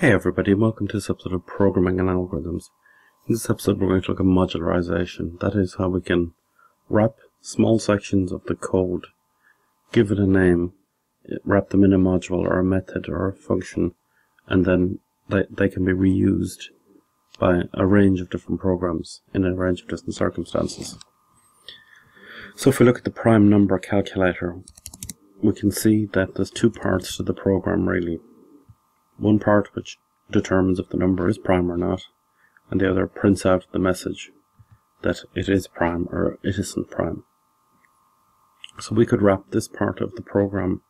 Hey everybody, welcome to this episode of Programming and Algorithms. In this episode we're going to look at modularization. That is how we can wrap small sections of the code, give it a name, wrap them in a module or a method or a function, and then they, they can be reused by a range of different programs in a range of different circumstances. So if we look at the prime number calculator, we can see that there's two parts to the program really. One part which determines if the number is prime or not, and the other prints out the message that it is prime or it isn't prime. So we could wrap this part of the program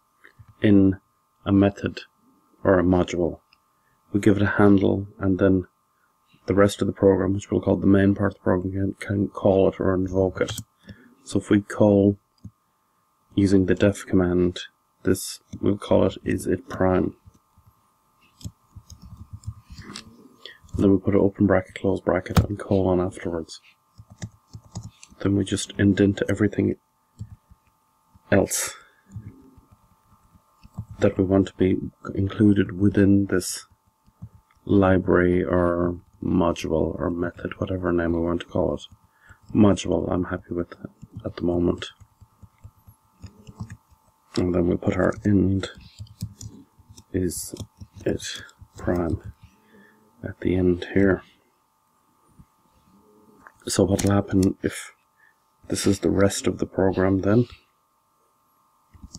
in a method or a module. We give it a handle and then the rest of the program, which we'll call the main part of the program, can, can call it or invoke it. So if we call using the def command, this we'll call it is it prime. And then we put an open bracket, close bracket, and colon afterwards. Then we just indent everything else that we want to be included within this library or module or method, whatever name we want to call it. Module I'm happy with at the moment. And then we put our end is it prime at the end here. So what will happen if this is the rest of the program then?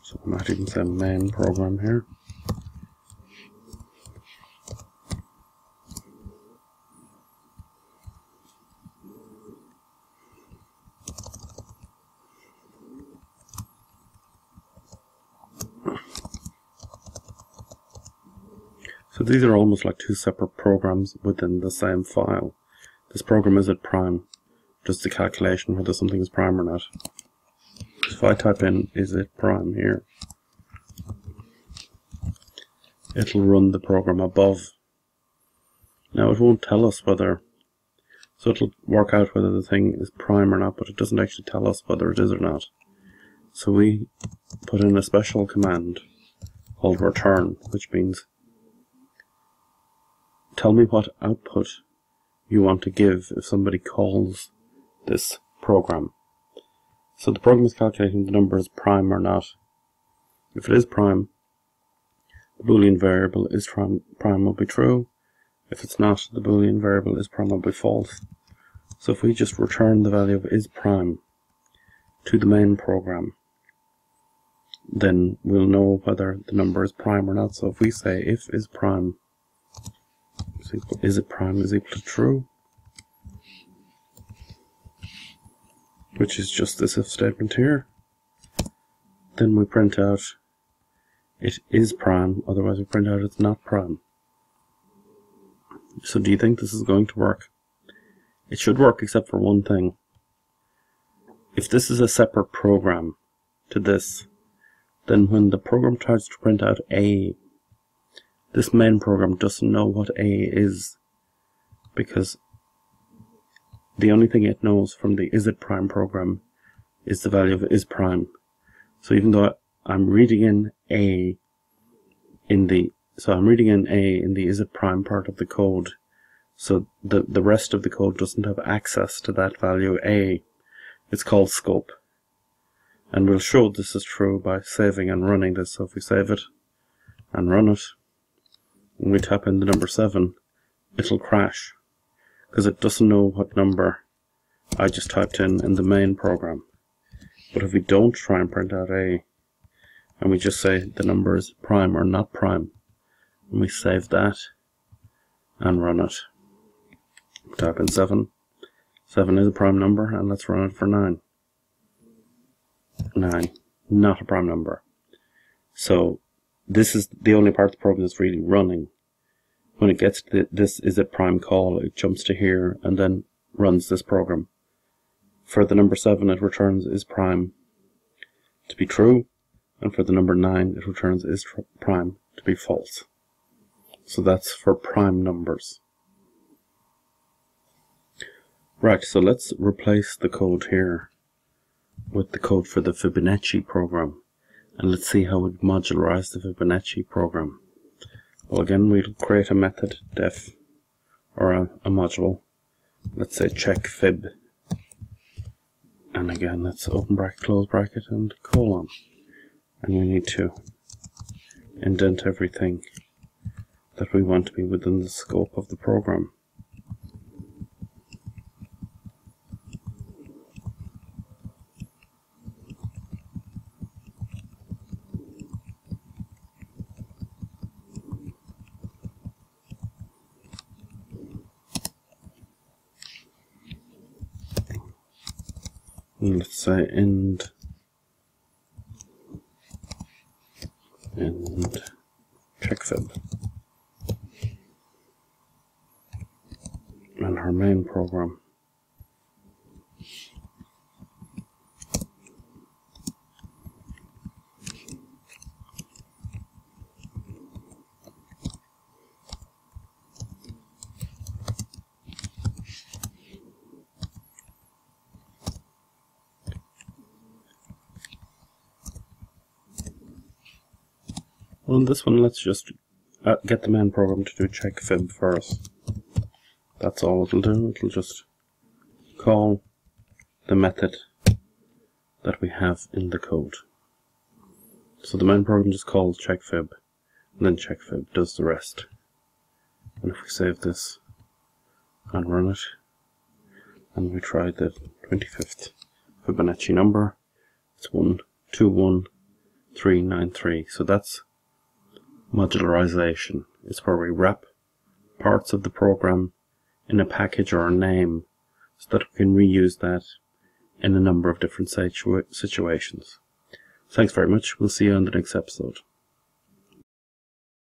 So I might even say main program here. So these are almost like two separate programs within the same file. This program is at prime, just the calculation whether something is prime or not. If I type in is it prime here, it'll run the program above. Now it won't tell us whether, so it'll work out whether the thing is prime or not, but it doesn't actually tell us whether it is or not. So we put in a special command called return, which means tell me what output you want to give if somebody calls this program. So the program is calculating the number is prime or not. If it is prime, the boolean variable is prime, prime will be true. If it's not, the boolean variable is prime will be false. So if we just return the value of is prime to the main program, then we'll know whether the number is prime or not. So if we say if is prime is, equal, is it prime is equal to true, which is just this if statement here, then we print out it is prime, otherwise we print out it's not prime. So do you think this is going to work? It should work except for one thing. If this is a separate program to this, then when the program tries to print out A this main program doesn't know what A is because the only thing it knows from the is it prime program is the value of is prime. So even though I'm reading in A in the so I'm reading in A in the is it prime part of the code so the the rest of the code doesn't have access to that value A. It's called scope. And we'll show this is true by saving and running this. So if we save it and run it, when we type in the number 7, it'll crash because it doesn't know what number I just typed in in the main program. But if we don't try and print out A, and we just say the number is prime or not prime, and we save that and run it. Type in 7. 7 is a prime number, and let's run it for 9. 9, not a prime number. So this is the only part of the program that's really running. When it gets to this is a prime call, it jumps to here and then runs this program. For the number 7 it returns is prime to be true, and for the number 9 it returns is prime to be false. So that's for prime numbers. Right, so let's replace the code here with the code for the Fibonacci program and let's see how we modularize the Fibonacci program. Well again we'll create a method def or a, a module. Let's say check fib. And again let's open bracket, close bracket and colon. And we need to indent everything that we want to be within the scope of the program. Let's say end. And check fib and our main program In this one, let's just uh, get the main program to do check fib first. That's all it'll do. It'll just call the method that we have in the code. So the main program just calls check fib, and then check fib does the rest. And if we save this and run it, and we try the 25th Fibonacci number, it's 121393. So that's modularization is where we wrap parts of the program in a package or a name so that we can reuse that in a number of different situa situations. Thanks very much. We'll see you on the next episode.